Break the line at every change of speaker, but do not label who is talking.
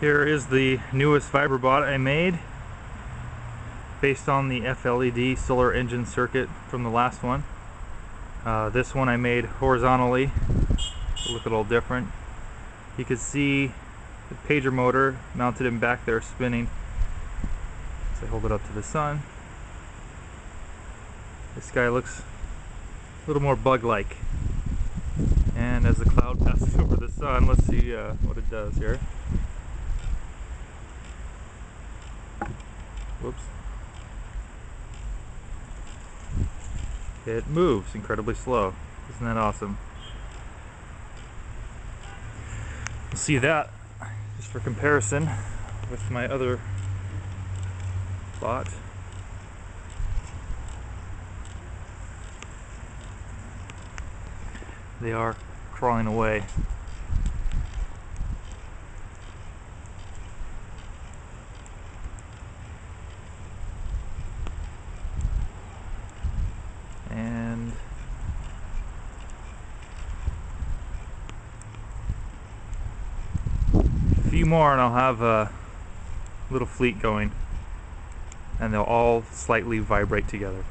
Here is the newest Vibrobot I made based on the FLED solar engine circuit from the last one. Uh, this one I made horizontally, look a little different. You can see the pager motor mounted in back there spinning. So I hold it up to the sun. This guy looks a little more bug-like. And as the cloud passes over the sun, let's see uh, what it does here. Whoops. It moves incredibly slow. Isn't that awesome? See that just for comparison with my other bot. They are crawling away. Few more and I'll have a little fleet going and they'll all slightly vibrate together.